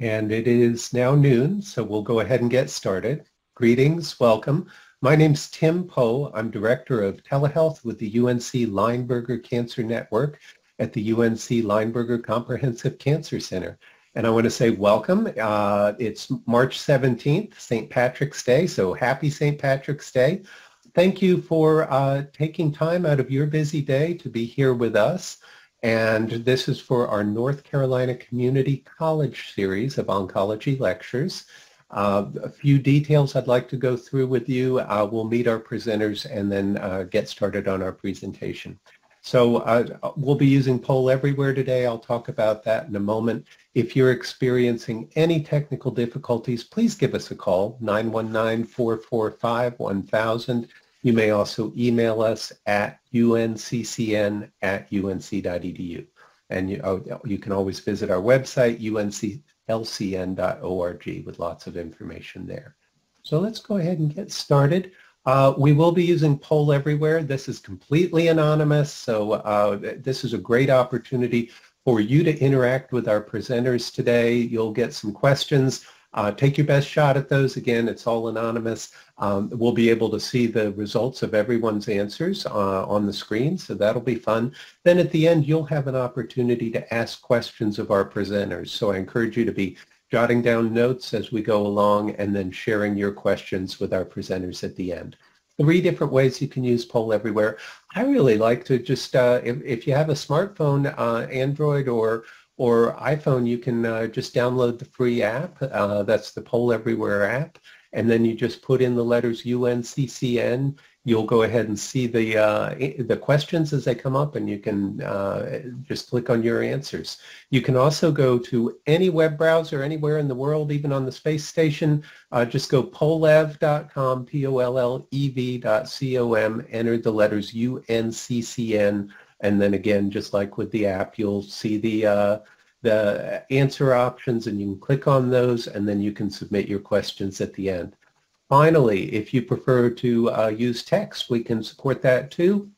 And it is now noon, so we'll go ahead and get started. Greetings, welcome. My name's Tim Poe. I'm Director of Telehealth with the UNC Lineberger Cancer Network at the UNC Lineberger Comprehensive Cancer Center. And I want to say welcome. Uh, it's March 17th, St. Patrick's Day, so happy St. Patrick's Day. Thank you for uh, taking time out of your busy day to be here with us. And this is for our North Carolina Community College series of oncology lectures. Uh, a few details I'd like to go through with you. Uh, we'll meet our presenters and then uh, get started on our presentation. So uh, we'll be using Poll Everywhere today. I'll talk about that in a moment. If you're experiencing any technical difficulties, please give us a call, 919-445-1000. You may also email us at unccn at unc.edu. And you, oh, you can always visit our website, unclcn.org, with lots of information there. So let's go ahead and get started. Uh, we will be using Poll Everywhere. This is completely anonymous, so uh, this is a great opportunity for you to interact with our presenters today. You'll get some questions uh, take your best shot at those. Again, it's all anonymous. Um, we'll be able to see the results of everyone's answers uh, on the screen, so that'll be fun. Then at the end, you'll have an opportunity to ask questions of our presenters. So I encourage you to be jotting down notes as we go along and then sharing your questions with our presenters at the end three different ways you can use Poll Everywhere. I really like to just, uh, if, if you have a smartphone, uh, Android or or iPhone, you can uh, just download the free app. Uh, that's the Poll Everywhere app. And then you just put in the letters UNCCN. You'll go ahead and see the uh, the questions as they come up, and you can uh, just click on your answers. You can also go to any web browser anywhere in the world, even on the space station. Uh, just go pollev.com, P-O-L-L-E-V.com, enter the letters UNCCN, and then again, just like with the app, you'll see the, uh, the answer options and you can click on those and then you can submit your questions at the end. Finally, if you prefer to uh, use text, we can support that too.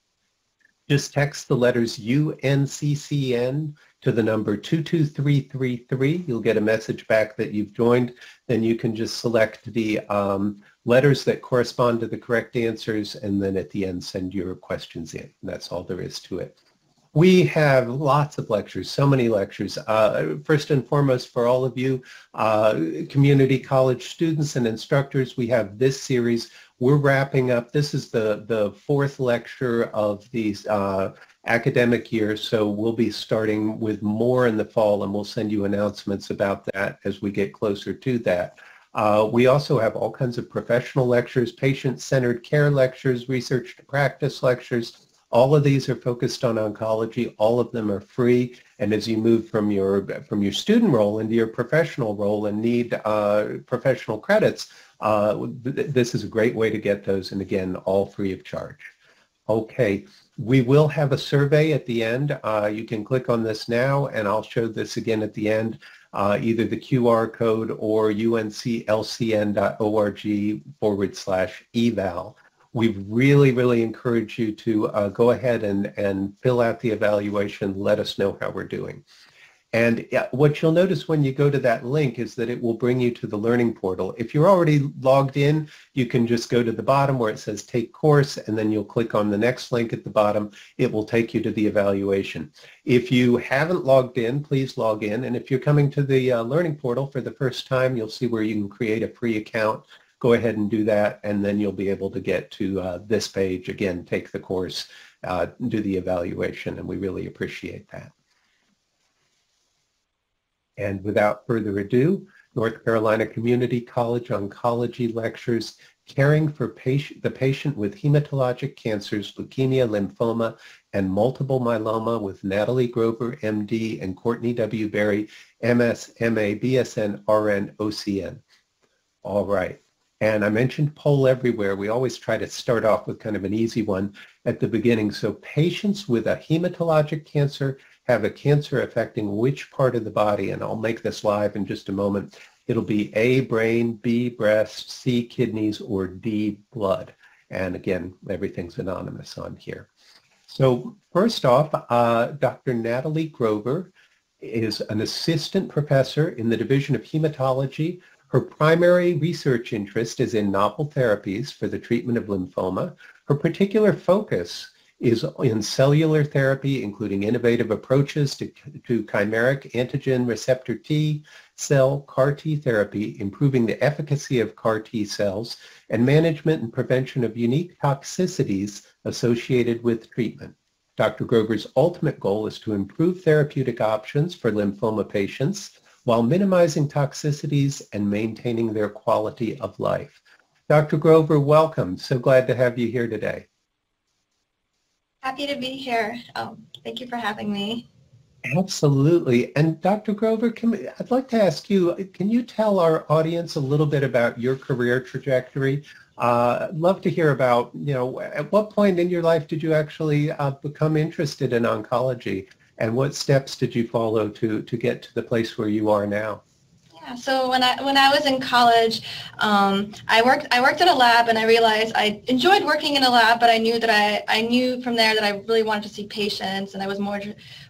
Just text the letters UNCCN to the number 22333. You'll get a message back that you've joined. Then you can just select the um, letters that correspond to the correct answers, and then at the end send your questions in. That's all there is to it. We have lots of lectures, so many lectures. Uh, first and foremost, for all of you uh, community college students and instructors, we have this series. We're wrapping up. This is the, the fourth lecture of these uh, academic year, so we'll be starting with more in the fall, and we'll send you announcements about that as we get closer to that. Uh, we also have all kinds of professional lectures, patient-centered care lectures, research to practice lectures. All of these are focused on oncology. All of them are free. And as you move from your from your student role into your professional role and need uh, professional credits, uh, th this is a great way to get those. And again, all free of charge. Okay, we will have a survey at the end. Uh, you can click on this now, and I'll show this again at the end uh, either the QR code or unclcn.org forward slash eval. We really, really encourage you to uh, go ahead and, and fill out the evaluation. Let us know how we're doing. And what you'll notice when you go to that link is that it will bring you to the learning portal. If you're already logged in, you can just go to the bottom where it says take course and then you'll click on the next link at the bottom. It will take you to the evaluation. If you haven't logged in, please log in. And if you're coming to the uh, learning portal for the first time, you'll see where you can create a free account. Go ahead and do that and then you'll be able to get to uh, this page. Again, take the course, uh, do the evaluation, and we really appreciate that. And without further ado, North Carolina Community College Oncology Lectures, Caring for patient, the Patient with Hematologic Cancers, Leukemia, Lymphoma, and Multiple Myeloma with Natalie Grover, MD, and Courtney W. Berry, MS, MA, BSN, RN, OCN. All right. And I mentioned poll everywhere. We always try to start off with kind of an easy one at the beginning. So patients with a hematologic cancer have a cancer affecting which part of the body, and I'll make this live in just a moment. It'll be A, brain, B, breast, C, kidneys, or D, blood. And again, everything's anonymous on here. So first off, uh, Dr. Natalie Grover is an assistant professor in the Division of Hematology. Her primary research interest is in novel therapies for the treatment of lymphoma. Her particular focus is in cellular therapy, including innovative approaches to, to chimeric antigen receptor T cell CAR T therapy, improving the efficacy of CAR T cells, and management and prevention of unique toxicities associated with treatment. Dr. Grover's ultimate goal is to improve therapeutic options for lymphoma patients while minimizing toxicities and maintaining their quality of life. Dr. Grover, welcome. So glad to have you here today. Happy to be here. Um, thank you for having me. Absolutely. And Dr. Grover, can, I'd like to ask you, can you tell our audience a little bit about your career trajectory? Uh, I'd love to hear about, you know, at what point in your life did you actually uh, become interested in oncology and what steps did you follow to, to get to the place where you are now? Yeah, so when I when I was in college, um, I worked I worked at a lab and I realized I enjoyed working in a lab, but I knew that I, I knew from there that I really wanted to see patients and I was more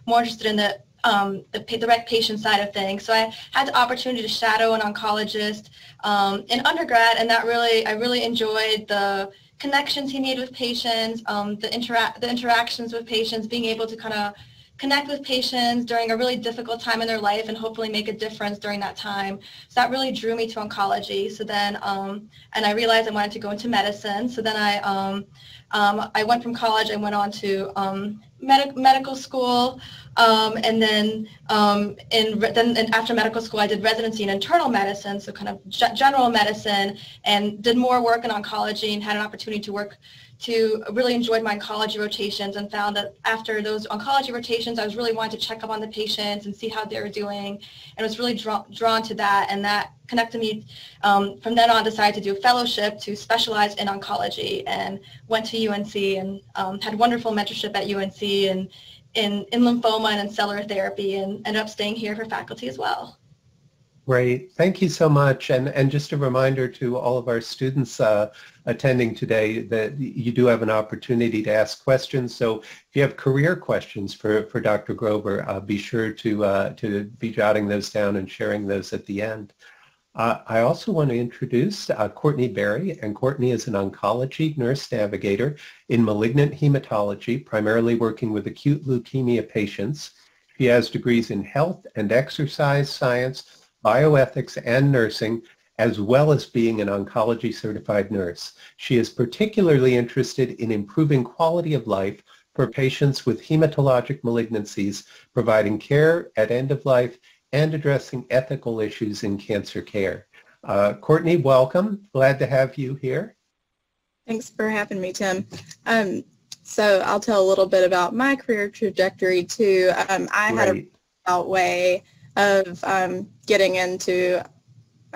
more interested in the um, the direct patient side of things. So I had the opportunity to shadow an oncologist um, in undergrad, and that really I really enjoyed the connections he made with patients, um, the interact the interactions with patients, being able to kind of connect with patients during a really difficult time in their life and hopefully make a difference during that time. So that really drew me to oncology. So then, um, and I realized I wanted to go into medicine. So then I, um, um, I went from college and went on to um, med- medical school. Um, and then, um, in then after medical school, I did residency in internal medicine, so kind of general medicine, and did more work in oncology and had an opportunity to work to really enjoyed my oncology rotations and found that after those oncology rotations, I was really wanting to check up on the patients and see how they were doing and was really draw, drawn to that and that connected me. Um, from then on, decided to do a fellowship to specialize in oncology and went to UNC and um, had wonderful mentorship at UNC and in, in lymphoma and in cellular therapy and ended up staying here for faculty as well. Great. Thank you so much. And, and just a reminder to all of our students uh, attending today that you do have an opportunity to ask questions. So if you have career questions for, for Dr. Grover, uh, be sure to, uh, to be jotting those down and sharing those at the end. Uh, I also want to introduce uh, Courtney Berry, and Courtney is an oncology nurse navigator in malignant hematology, primarily working with acute leukemia patients. She has degrees in health and exercise science, bioethics, and nursing, as well as being an oncology certified nurse. She is particularly interested in improving quality of life for patients with hematologic malignancies, providing care at end of life, and addressing ethical issues in cancer care. Uh, Courtney, welcome. Glad to have you here. Thanks for having me, Tim. Um, so I'll tell a little bit about my career trajectory too. Um, I had a way of um, getting into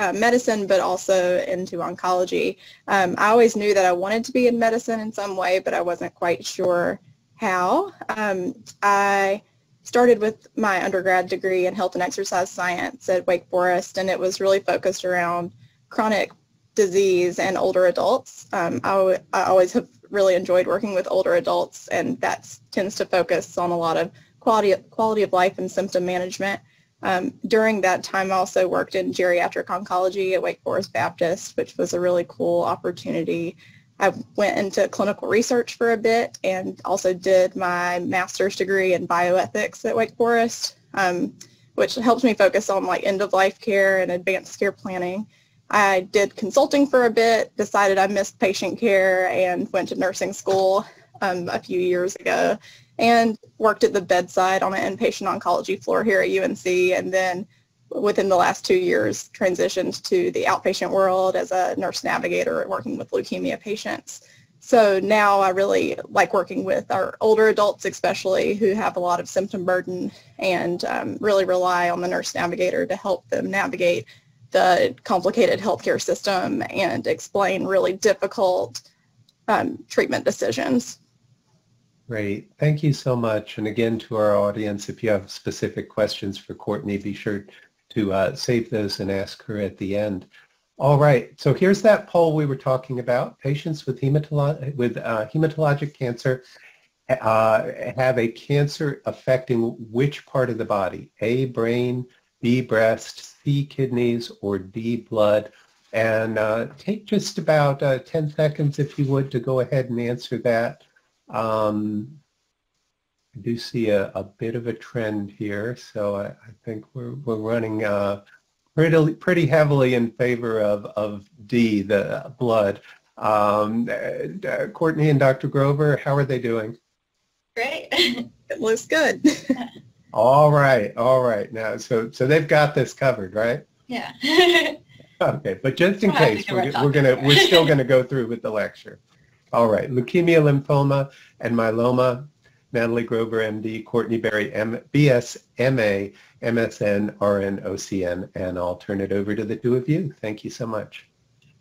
uh, medicine, but also into oncology. Um, I always knew that I wanted to be in medicine in some way, but I wasn't quite sure how. Um, I started with my undergrad degree in health and exercise science at Wake Forest, and it was really focused around chronic disease and older adults. Um, I, I always have really enjoyed working with older adults, and that tends to focus on a lot of quality, quality of life and symptom management. Um, during that time, I also worked in geriatric oncology at Wake Forest Baptist, which was a really cool opportunity. I went into clinical research for a bit and also did my master's degree in bioethics at Wake Forest, um, which helped me focus on like end-of-life care and advanced care planning. I did consulting for a bit, decided I missed patient care, and went to nursing school um, a few years ago and worked at the bedside on an inpatient oncology floor here at UNC and then within the last two years transitioned to the outpatient world as a nurse navigator working with leukemia patients. So now I really like working with our older adults especially who have a lot of symptom burden and um, really rely on the nurse navigator to help them navigate the complicated healthcare system and explain really difficult um, treatment decisions. Great. Thank you so much. And again, to our audience, if you have specific questions for Courtney, be sure to uh, save those and ask her at the end. All right. So here's that poll we were talking about, patients with, hematolo with uh, hematologic cancer uh, have a cancer affecting which part of the body? A, brain, B, breast, C, kidneys, or D, blood? And uh, take just about uh, 10 seconds, if you would, to go ahead and answer that. Um, I do see a, a, bit of a trend here, so I, I think we're, we're running uh, pretty, pretty heavily in favor of, of D, the blood. Um, uh, Courtney and Dr. Grover, how are they doing? Great. it looks good. all right, all right. Now, so so they've got this covered, right? Yeah. okay, but just in case, we're, we're gonna we're still gonna go through with the lecture. All right, leukemia, lymphoma, and myeloma. Natalie Grover, MD, Courtney Berry, M BS, MA, MSN, RN, OCN, and I'll turn it over to the two of you. Thank you so much.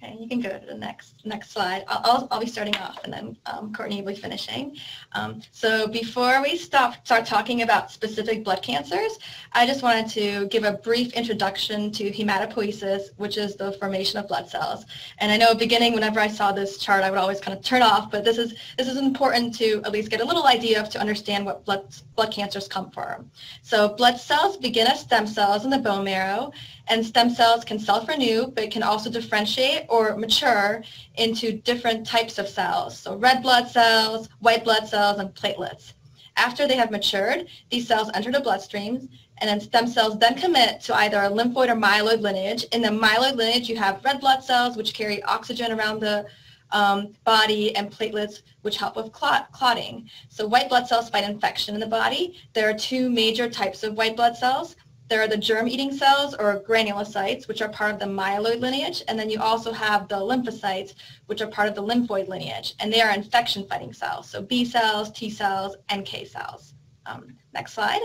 Okay, you can go to the next next slide. I'll, I'll, be starting off and then um, Courtney will be finishing. Um, so before we stop, start talking about specific blood cancers, I just wanted to give a brief introduction to hematopoiesis, which is the formation of blood cells. And I know beginning whenever I saw this chart, I would always kind of turn off, but this is this is important to at least get a little idea of to understand what blood blood cancers come from. So blood cells begin as stem cells in the bone marrow, and stem cells can self-renew, but can also differentiate or mature into different types of cells. So red blood cells, white blood cells, and platelets. After they have matured, these cells enter the bloodstream, and then stem cells then commit to either a lymphoid or myeloid lineage. In the myeloid lineage, you have red blood cells, which carry oxygen around the um, body, and platelets, which help with clot, clotting. So white blood cells fight infection in the body. There are two major types of white blood cells. There are the germ-eating cells or granulocytes, which are part of the myeloid lineage, and then you also have the lymphocytes, which are part of the lymphoid lineage, and they are infection-fighting cells, so B cells, T cells, NK cells. Um, next slide.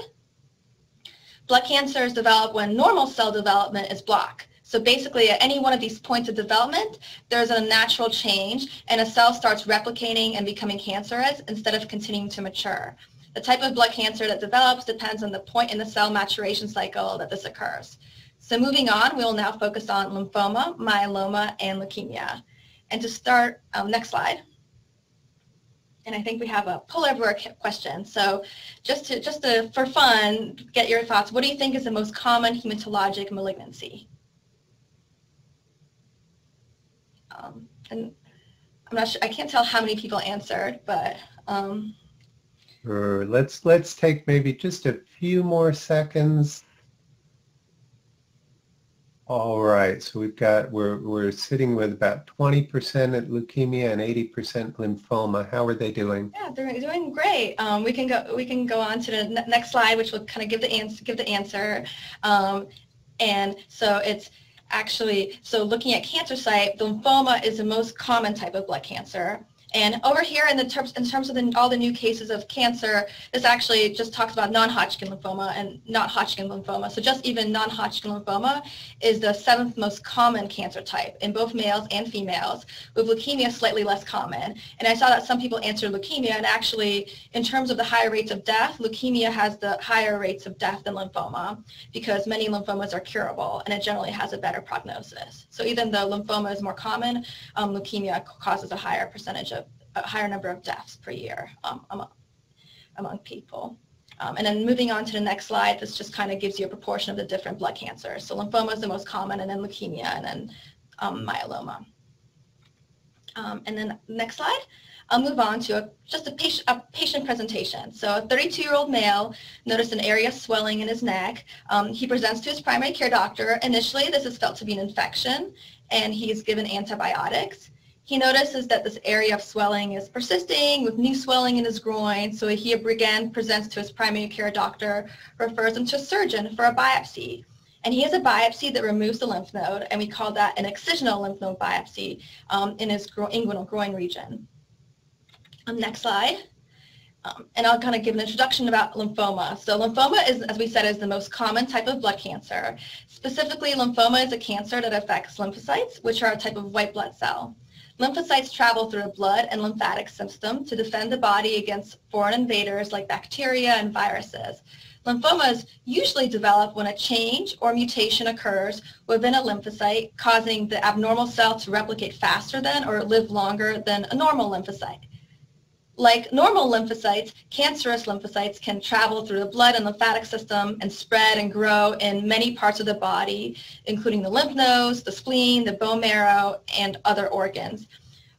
Blood cancers develop when normal cell development is blocked. So basically at any one of these points of development, there's a natural change and a cell starts replicating and becoming cancerous instead of continuing to mature. The type of blood cancer that develops depends on the point in the cell maturation cycle that this occurs. So moving on, we will now focus on lymphoma, myeloma, and leukemia. And to start, um, next slide. And I think we have a pull over question. So just to, just to, for fun, get your thoughts. What do you think is the most common hematologic malignancy? Um, and I'm not sure, I can't tell how many people answered, but um, Sure. Let's let's take maybe just a few more seconds. All right, so we've got we're we're sitting with about 20% at leukemia and 80% lymphoma. How are they doing? Yeah, they're doing great. Um, we can go we can go on to the next slide, which will kind of give the answer give the answer. Um, and so it's actually so looking at cancer site, lymphoma is the most common type of blood cancer. And over here in the terms in terms of the, all the new cases of cancer, this actually just talks about non-Hodgkin lymphoma and not Hodgkin lymphoma. So just even non-Hodgkin lymphoma is the seventh most common cancer type in both males and females, with leukemia slightly less common. And I saw that some people answered leukemia, and actually, in terms of the higher rates of death, leukemia has the higher rates of death than lymphoma because many lymphomas are curable, and it generally has a better prognosis. So even though lymphoma is more common, um, leukemia causes a higher percentage of a higher number of deaths per year um, among, among people. Um, and then moving on to the next slide, this just kind of gives you a proportion of the different blood cancers. So lymphoma is the most common, and then leukemia, and then um, myeloma. Um, and then next slide, I'll move on to a, just a patient, a patient presentation. So a 32-year-old male noticed an area swelling in his neck. Um, he presents to his primary care doctor. Initially, this is felt to be an infection, and he's given antibiotics. He notices that this area of swelling is persisting with new swelling in his groin, so he again presents to his primary care doctor, refers him to a surgeon for a biopsy. And he has a biopsy that removes the lymph node, and we call that an excisional lymph node biopsy um, in his gro inguinal groin region. Um, next slide. Um, and I'll kind of give an introduction about lymphoma. So lymphoma is, as we said, is the most common type of blood cancer. Specifically, lymphoma is a cancer that affects lymphocytes, which are a type of white blood cell. Lymphocytes travel through the blood and lymphatic system to defend the body against foreign invaders like bacteria and viruses. Lymphomas usually develop when a change or mutation occurs within a lymphocyte, causing the abnormal cell to replicate faster than or live longer than a normal lymphocyte. Like normal lymphocytes, cancerous lymphocytes can travel through the blood and lymphatic system and spread and grow in many parts of the body, including the lymph nodes, the spleen, the bone marrow, and other organs.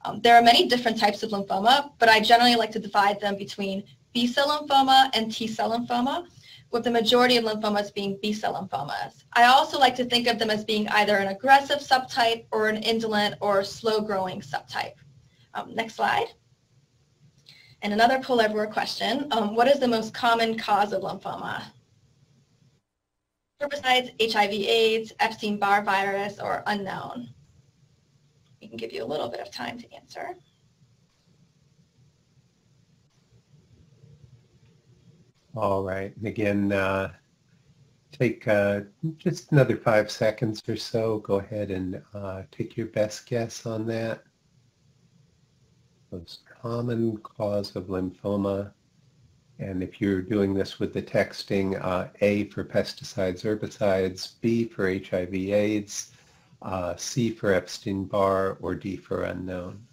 Um, there are many different types of lymphoma, but I generally like to divide them between B-cell lymphoma and T-cell lymphoma, with the majority of lymphomas being B-cell lymphomas. I also like to think of them as being either an aggressive subtype or an indolent or slow-growing subtype. Um, next slide. And another pull over question, um, what is the most common cause of lymphoma? Herbicides, HIV AIDS, Epstein-Barr virus, or unknown? We can give you a little bit of time to answer. All right. And again, uh, take uh, just another five seconds or so. Go ahead and uh, take your best guess on that. Common cause of lymphoma. And if you're doing this with the texting, uh, A for pesticides, herbicides, B for HIV AIDS, uh, C for Epstein-Barr, or D for unknown.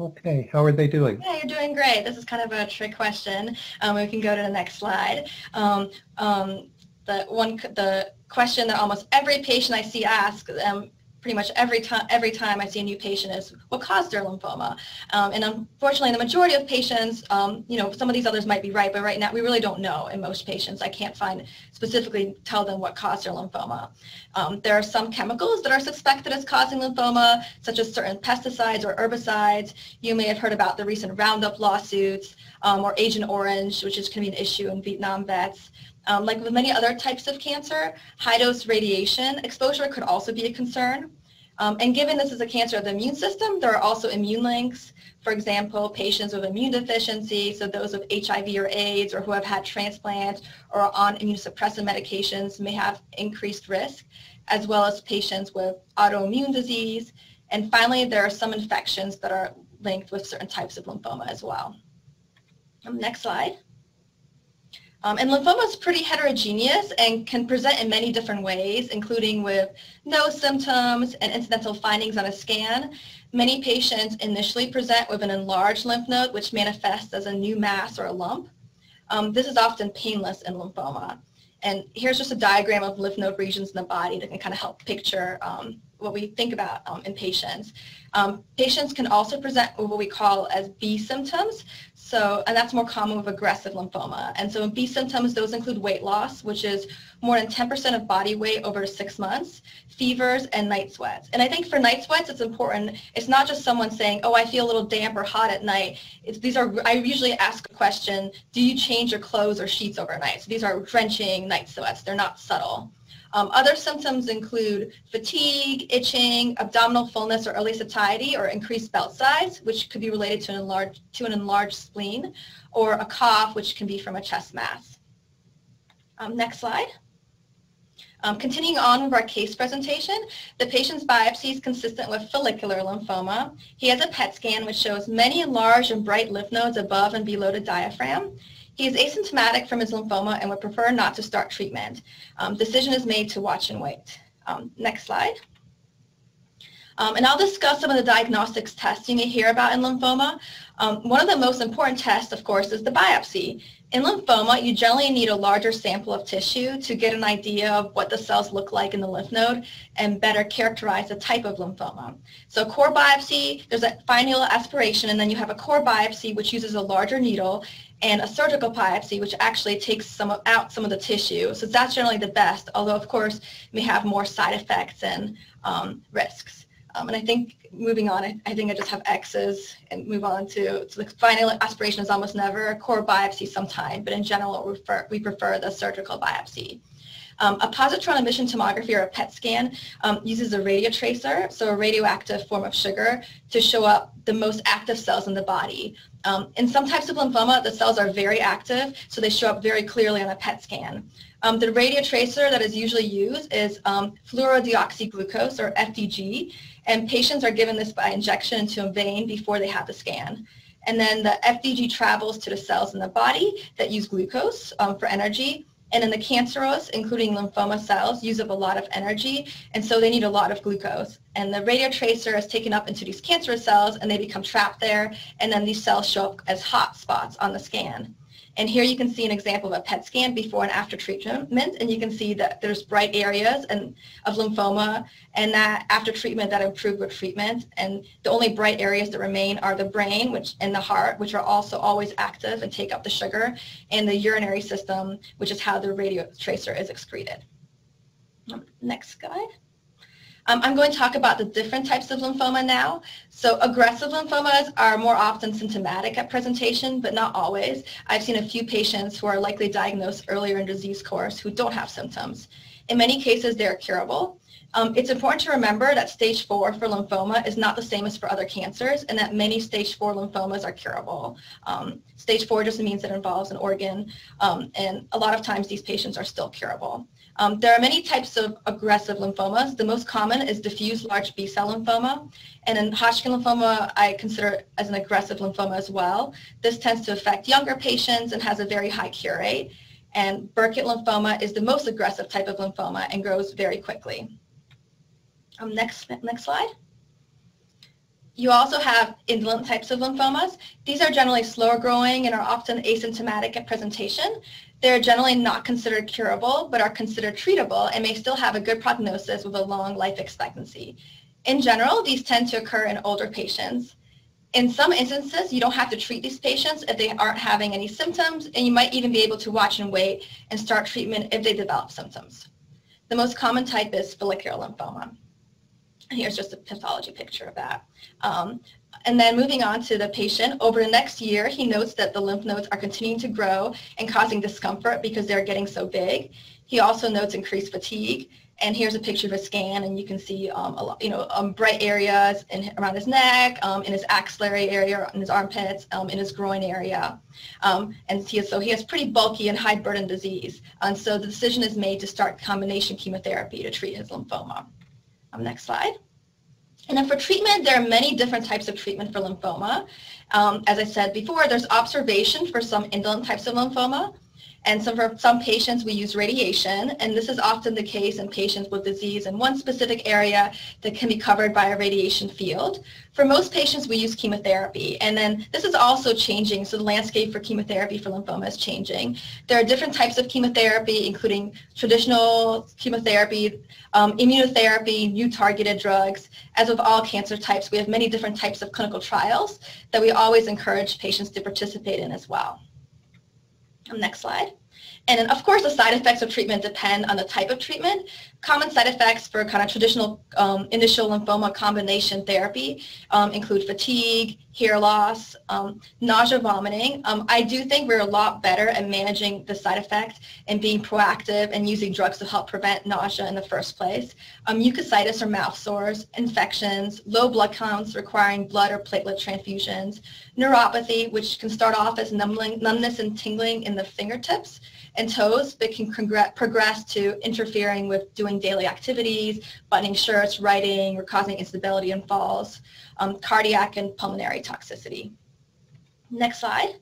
Okay, how are they doing? Yeah, you're doing great. This is kind of a trick question. Um, we can go to the next slide. Um, um, the one, the question that almost every patient I see asks um, pretty much every time every time I see a new patient is what caused their lymphoma. Um, and unfortunately, the majority of patients, um, you know, some of these others might be right, but right now we really don't know in most patients. I can't find specifically tell them what caused their lymphoma. Um, there are some chemicals that are suspected as causing lymphoma, such as certain pesticides or herbicides. You may have heard about the recent Roundup lawsuits um, or Agent Orange, which is going to be an issue in Vietnam vets. Um, like with many other types of cancer, high-dose radiation exposure could also be a concern. Um, and given this is a cancer of the immune system, there are also immune links. For example, patients with immune deficiency, so those with HIV or AIDS or who have had transplant or on immunosuppressant medications may have increased risk, as well as patients with autoimmune disease. And finally, there are some infections that are linked with certain types of lymphoma as well. Um, next slide. Um, and lymphoma is pretty heterogeneous and can present in many different ways, including with no symptoms and incidental findings on a scan. Many patients initially present with an enlarged lymph node, which manifests as a new mass or a lump. Um, this is often painless in lymphoma. And here's just a diagram of lymph node regions in the body that can kind of help picture um, what we think about um, in patients. Um, patients can also present with what we call as B symptoms. So, and that's more common with aggressive lymphoma. And so in B symptoms, those include weight loss, which is more than 10% of body weight over six months, fevers, and night sweats. And I think for night sweats, it's important. It's not just someone saying, oh, I feel a little damp or hot at night. It's, these are, I usually ask a question, do you change your clothes or sheets overnight? So these are drenching night sweats. They're not subtle. Um, other symptoms include fatigue, itching, abdominal fullness or early satiety or increased belt size, which could be related to an enlarged, to an enlarged spleen, or a cough, which can be from a chest mass. Um, next slide. Um, continuing on with our case presentation, the patient's biopsy is consistent with follicular lymphoma. He has a PET scan which shows many enlarged and bright lymph nodes above and below the diaphragm. He is asymptomatic from his lymphoma and would prefer not to start treatment. Um, decision is made to watch and wait. Um, next slide. Um, and I'll discuss some of the diagnostics tests you hear about in lymphoma. Um, one of the most important tests, of course, is the biopsy. In lymphoma, you generally need a larger sample of tissue to get an idea of what the cells look like in the lymph node and better characterize the type of lymphoma. So core biopsy, there's a fine needle aspiration, and then you have a core biopsy, which uses a larger needle, and a surgical biopsy, which actually takes some of, out some of the tissue. So that's generally the best, although of course may have more side effects and um, risks. Um, and I think moving on, I, I, think I just have X's and move on to, to the final aspiration is almost never a core biopsy sometime, but in general we prefer, we prefer the surgical biopsy. Um, a positron emission tomography or a PET scan um, uses a radiotracer, so a radioactive form of sugar, to show up the most active cells in the body. Um, in some types of lymphoma, the cells are very active, so they show up very clearly on a PET scan. Um, the radiotracer that is usually used is um, fluorodeoxyglucose, or FDG, and patients are given this by injection into a vein before they have the scan. And then the FDG travels to the cells in the body that use glucose um, for energy, And then the cancerous, including lymphoma cells, use up a lot of energy, and so they need a lot of glucose. And the radio tracer is taken up into these cancerous cells, and they become trapped there, and then these cells show up as hot spots on the scan. And here you can see an example of a PET scan before and after treatment, and you can see that there's bright areas and of lymphoma, and that after treatment that improved with treatment. And the only bright areas that remain are the brain, which and the heart, which are also always active and take up the sugar, and the urinary system, which is how the radio tracer is excreted. Next slide. Um, I'm going to talk about the different types of lymphoma now. So aggressive lymphomas are more often symptomatic at presentation, but not always. I've seen a few patients who are likely diagnosed earlier in disease course who don't have symptoms. In many cases, they're curable. Um, it's important to remember that stage four for lymphoma is not the same as for other cancers and that many stage four lymphomas are curable. Um, stage four just means it involves an organ um, and a lot of times these patients are still curable. Um, there are many types of aggressive lymphomas. The most common is diffuse large B-cell lymphoma. And in Hodgkin lymphoma, I consider as an aggressive lymphoma as well. This tends to affect younger patients and has a very high cure rate. And Burkitt lymphoma is the most aggressive type of lymphoma and grows very quickly. Um, next, next slide. You also have indolent types of lymphomas. These are generally slower growing and are often asymptomatic at presentation. They're generally not considered curable, but are considered treatable and may still have a good prognosis with a long life expectancy. In general, these tend to occur in older patients. In some instances, you don't have to treat these patients if they aren't having any symptoms, and you might even be able to watch and wait and start treatment if they develop symptoms. The most common type is follicular lymphoma. And here's just a pathology picture of that. Um, and then moving on to the patient, over the next year, he notes that the lymph nodes are continuing to grow and causing discomfort because they're getting so big. He also notes increased fatigue. And here's a picture of a scan, and you can see um, a lot, you know, um, bright areas in, around his neck, um, in his axillary area, in his armpits, um, in his groin area. Um, and he, so he has pretty bulky and high burden disease. And so the decision is made to start combination chemotherapy to treat his lymphoma. Um, next slide. And then for treatment, there are many different types of treatment for lymphoma. Um, as I said before, there's observation for some indolent types of lymphoma. And some, for some patients, we use radiation, and this is often the case in patients with disease in one specific area that can be covered by a radiation field. For most patients, we use chemotherapy, and then this is also changing, so the landscape for chemotherapy for lymphoma is changing. There are different types of chemotherapy, including traditional chemotherapy, um, immunotherapy, new targeted drugs. As with all cancer types, we have many different types of clinical trials that we always encourage patients to participate in as well. Next slide. And then, of course, the side effects of treatment depend on the type of treatment. Common side effects for kind of traditional um, initial lymphoma combination therapy um, include fatigue, hair loss, um, nausea, vomiting. Um, I do think we're a lot better at managing the side effects and being proactive and using drugs to help prevent nausea in the first place. Um, mucositis or mouth sores, infections, low blood counts requiring blood or platelet transfusions, neuropathy, which can start off as numbling, numbness and tingling in the fingertips, and toes, but can progress to interfering with doing daily activities, buttoning shirts, writing, or causing instability and falls, um, cardiac and pulmonary toxicity. Next slide.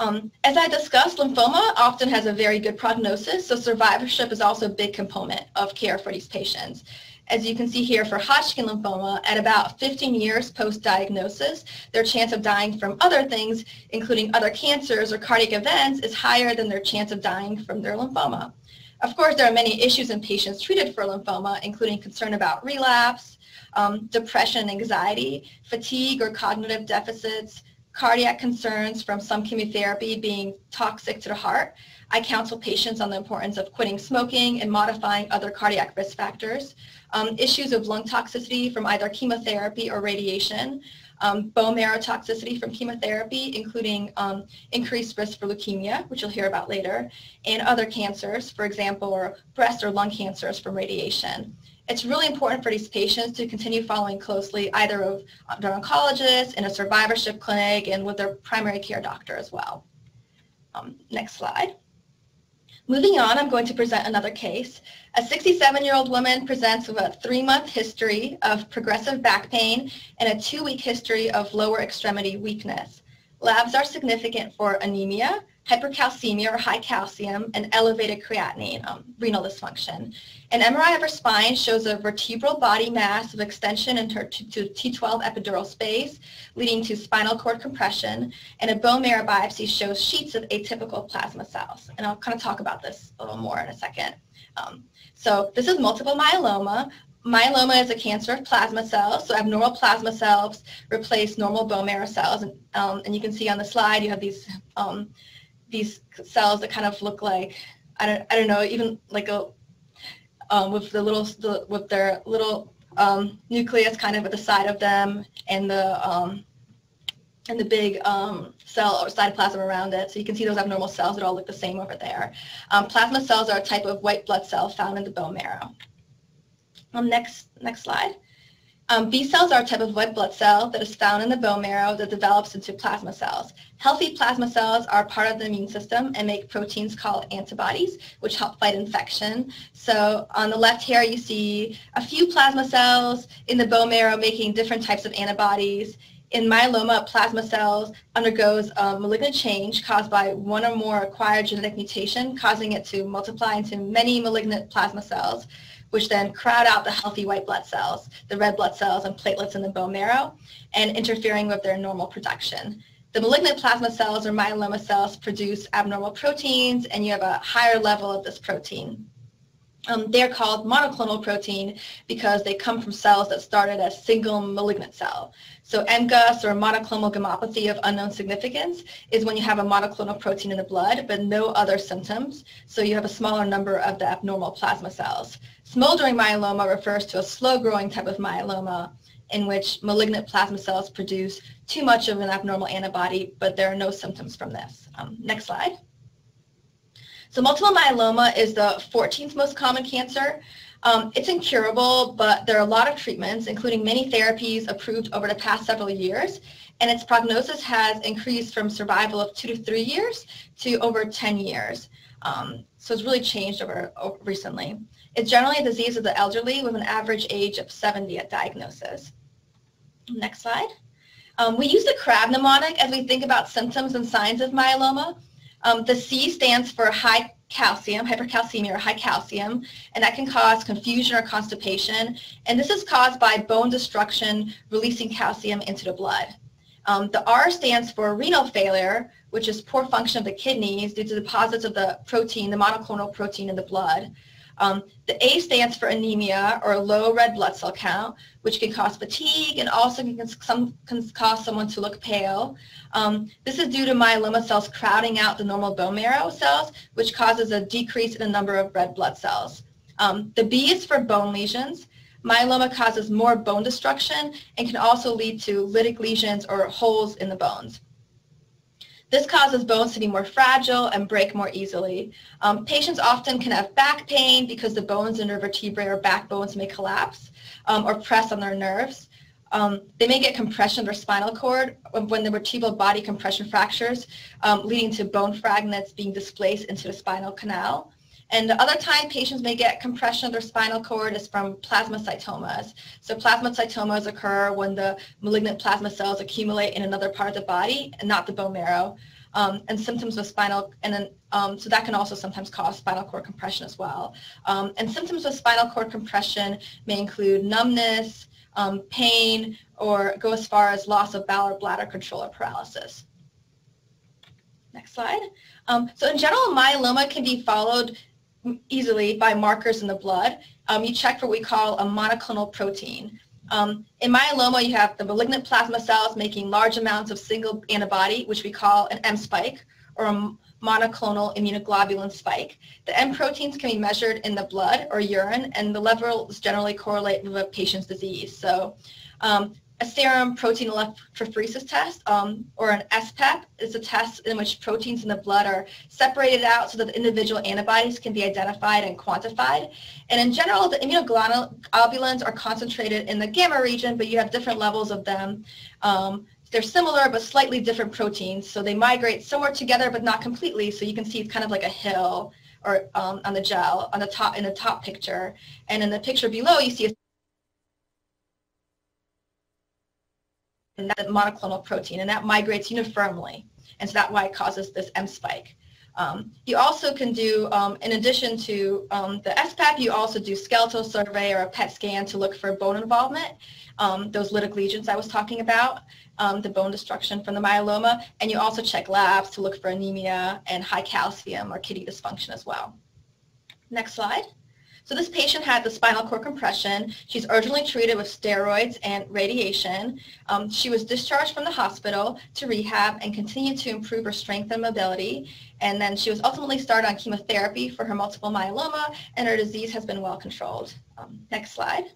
Um, as I discussed, lymphoma often has a very good prognosis, so survivorship is also a big component of care for these patients. As you can see here for Hodgkin lymphoma, at about 15 years post-diagnosis, their chance of dying from other things, including other cancers or cardiac events, is higher than their chance of dying from their lymphoma. Of course, there are many issues in patients treated for lymphoma, including concern about relapse, um, depression and anxiety, fatigue or cognitive deficits, cardiac concerns from some chemotherapy being toxic to the heart. I counsel patients on the importance of quitting smoking and modifying other cardiac risk factors um, issues of lung toxicity from either chemotherapy or radiation, um, bone marrow toxicity from chemotherapy, including um, increased risk for leukemia, which you'll hear about later, and other cancers, for example, or breast or lung cancers from radiation. It's really important for these patients to continue following closely either of their oncologist, in a survivorship clinic, and with their primary care doctor as well. Um, next slide. Moving on, I'm going to present another case. A 67-year-old woman presents with a three-month history of progressive back pain and a two-week history of lower extremity weakness. Labs are significant for anemia, hypercalcemia or high calcium, and elevated creatinine, um, renal dysfunction. An MRI of her spine shows a vertebral body mass of extension into to T12 epidural space, leading to spinal cord compression, and a bone marrow biopsy shows sheets of atypical plasma cells. And I'll kind of talk about this a little more in a second. Um, so this is multiple myeloma. Myeloma is a cancer of plasma cells, so abnormal plasma cells replace normal bone marrow cells. And, um, and you can see on the slide you have these um, these cells that kind of look like I don't I don't know even like a um, with the little the, with their little um, nucleus kind of at the side of them and the um, and the big um, cell or cytoplasm around it. So you can see those abnormal cells that all look the same over there. Um, plasma cells are a type of white blood cell found in the bone marrow. Um, next, next slide. Um, B cells are a type of white blood cell that is found in the bone marrow that develops into plasma cells. Healthy plasma cells are part of the immune system and make proteins called antibodies, which help fight infection. So on the left here, you see a few plasma cells in the bone marrow making different types of antibodies. In myeloma, plasma cells undergoes a malignant change caused by one or more acquired genetic mutation, causing it to multiply into many malignant plasma cells which then crowd out the healthy white blood cells, the red blood cells and platelets in the bone marrow, and interfering with their normal production. The malignant plasma cells or myeloma cells produce abnormal proteins, and you have a higher level of this protein. Um, they're called monoclonal protein because they come from cells that started as single malignant cell. So MGUS or monoclonal gammopathy of unknown significance is when you have a monoclonal protein in the blood but no other symptoms. So you have a smaller number of the abnormal plasma cells. Smoldering myeloma refers to a slow-growing type of myeloma in which malignant plasma cells produce too much of an abnormal antibody, but there are no symptoms from this. Um, next slide. So multiple myeloma is the 14th most common cancer. Um, it's incurable, but there are a lot of treatments, including many therapies approved over the past several years, and its prognosis has increased from survival of two to three years to over 10 years. Um, so it's really changed over, over recently. It's generally a disease of the elderly with an average age of 70 at diagnosis. Next slide. Um, we use the CRAB mnemonic as we think about symptoms and signs of myeloma. Um, the C stands for high calcium, hypercalcemia or high calcium, and that can cause confusion or constipation. And this is caused by bone destruction releasing calcium into the blood. Um, the R stands for renal failure, which is poor function of the kidneys due to deposits of the protein, the monoclonal protein in the blood. Um, the A stands for anemia or low red blood cell count, which can cause fatigue and also can, some, can cause someone to look pale. Um, this is due to myeloma cells crowding out the normal bone marrow cells, which causes a decrease in the number of red blood cells. Um, the B is for bone lesions. Myeloma causes more bone destruction and can also lead to lytic lesions or holes in the bones. This causes bones to be more fragile and break more easily. Um, patients often can have back pain because the bones in their vertebrae or backbones may collapse um, or press on their nerves. Um, they may get compression of their spinal cord when the vertebral body compression fractures, um, leading to bone fragments being displaced into the spinal canal. And the other time patients may get compression of their spinal cord is from plasmacytomas. So plasmacytomas occur when the malignant plasma cells accumulate in another part of the body and not the bone marrow. Um, and symptoms of spinal, and then, um, so that can also sometimes cause spinal cord compression as well. Um, and symptoms of spinal cord compression may include numbness, um, pain, or go as far as loss of bowel or bladder control or paralysis. Next slide. Um, so in general, myeloma can be followed easily by markers in the blood. Um, you check for what we call a monoclonal protein. Um, in myeloma, you have the malignant plasma cells making large amounts of single antibody, which we call an M spike, or a monoclonal immunoglobulin spike. The M proteins can be measured in the blood or urine, and the levels generally correlate with a patient's disease. So um, a serum protein electrophoresis test, um, or an SPEP, is a test in which proteins in the blood are separated out so that the individual antibodies can be identified and quantified. And in general, the immunoglobulins are concentrated in the gamma region, but you have different levels of them. Um, they're similar but slightly different proteins, so they migrate somewhere together but not completely. So you can see it's kind of like a hill or um, on the gel on the top in the top picture, and in the picture below you see a that monoclonal protein, and that migrates uniformly. and so that's why it causes this M spike. Um, you also can do, um, in addition to um, the SPEP, you also do skeletal survey or a PET scan to look for bone involvement, um, those lytic lesions I was talking about, um, the bone destruction from the myeloma, and you also check labs to look for anemia and high calcium or kidney dysfunction as well. Next slide. So this patient had the spinal cord compression. She's urgently treated with steroids and radiation. Um, she was discharged from the hospital to rehab and continued to improve her strength and mobility. And then she was ultimately started on chemotherapy for her multiple myeloma, and her disease has been well controlled. Um, next slide.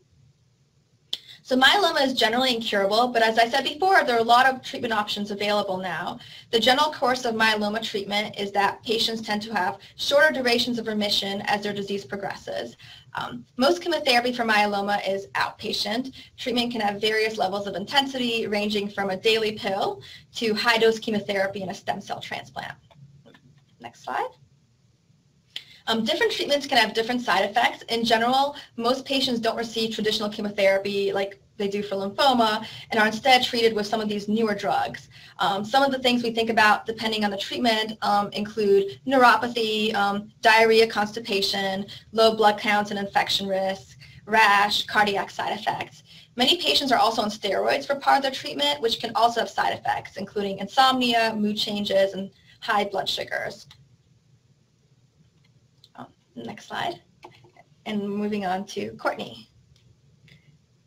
So myeloma is generally incurable, but as I said before, there are a lot of treatment options available now. The general course of myeloma treatment is that patients tend to have shorter durations of remission as their disease progresses. Um, most chemotherapy for myeloma is outpatient. Treatment can have various levels of intensity, ranging from a daily pill to high-dose chemotherapy and a stem cell transplant. Next slide. Um, different treatments can have different side effects. In general, most patients don't receive traditional chemotherapy like they do for lymphoma and are instead treated with some of these newer drugs. Um, some of the things we think about depending on the treatment um, include neuropathy, um, diarrhea, constipation, low blood counts and infection risk, rash, cardiac side effects. Many patients are also on steroids for part of their treatment, which can also have side effects, including insomnia, mood changes, and high blood sugars. Next slide. And moving on to Courtney.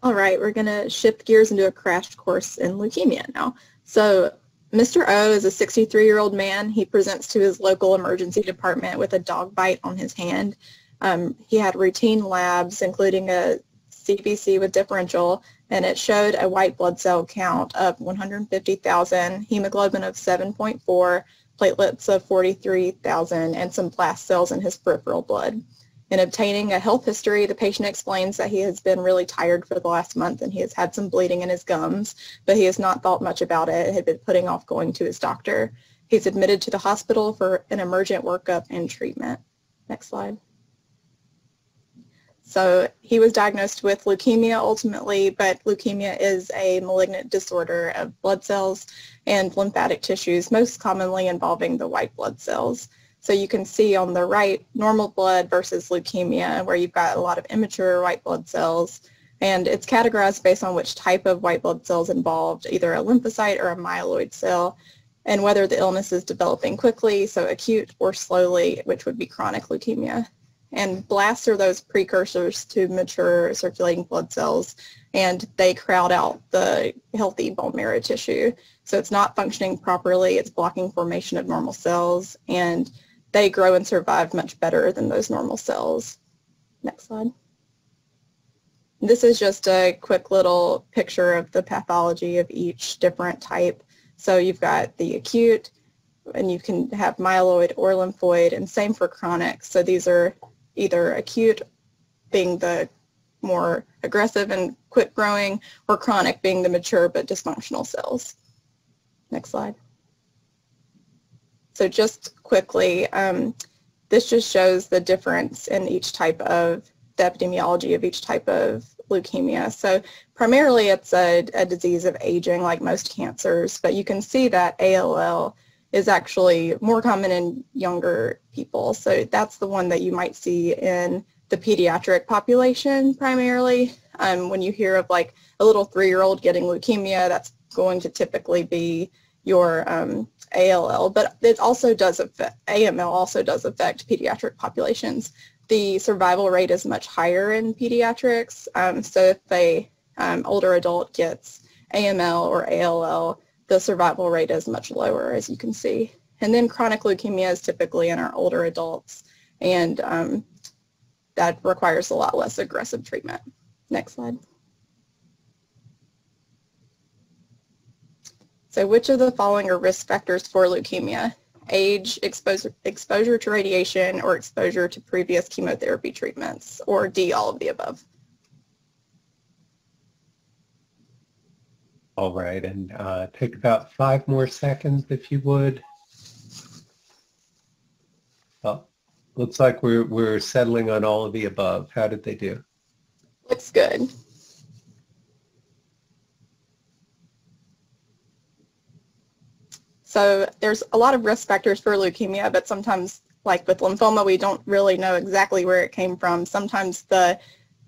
All right, we're going to shift gears into a crash course in leukemia now. So Mr. O is a 63-year-old man. He presents to his local emergency department with a dog bite on his hand. Um, he had routine labs, including a CBC with differential, and it showed a white blood cell count of 150,000, hemoglobin of 7.4, platelets of 43,000, and some blast cells in his peripheral blood. In obtaining a health history, the patient explains that he has been really tired for the last month and he has had some bleeding in his gums, but he has not thought much about it and had been putting off going to his doctor. He's admitted to the hospital for an emergent workup and treatment. Next slide. So he was diagnosed with leukemia ultimately, but leukemia is a malignant disorder of blood cells and lymphatic tissues, most commonly involving the white blood cells. So you can see on the right normal blood versus leukemia where you've got a lot of immature white blood cells and it's categorized based on which type of white blood cells involved, either a lymphocyte or a myeloid cell, and whether the illness is developing quickly, so acute, or slowly, which would be chronic leukemia. And blasts are those precursors to mature circulating blood cells, and they crowd out the healthy bone marrow tissue. So it's not functioning properly, it's blocking formation of normal cells, and they grow and survive much better than those normal cells. Next slide. This is just a quick little picture of the pathology of each different type. So you've got the acute, and you can have myeloid or lymphoid, and same for chronic. So these are either acute being the more aggressive and quick growing, or chronic being the mature but dysfunctional cells. Next slide. So just quickly, um, this just shows the difference in each type of, the epidemiology of each type of leukemia. So primarily it's a, a disease of aging like most cancers, but you can see that ALL is actually more common in younger people. So that's the one that you might see in the pediatric population primarily. Um, when you hear of like a little three-year-old getting leukemia, that's going to typically be your um, ALL, but it also does affect, AML also does affect pediatric populations. The survival rate is much higher in pediatrics. Um, so if a um, older adult gets AML or ALL, the survival rate is much lower, as you can see. And then chronic leukemia is typically in our older adults, and um, that requires a lot less aggressive treatment. Next slide. So which of the following are risk factors for leukemia? Age, exposure, exposure to radiation, or exposure to previous chemotherapy treatments, or D, all of the above? All right, and uh, take about five more seconds if you would. Well, looks like we're, we're settling on all of the above. How did they do? Looks good. So there's a lot of risk factors for leukemia, but sometimes, like with lymphoma, we don't really know exactly where it came from. Sometimes the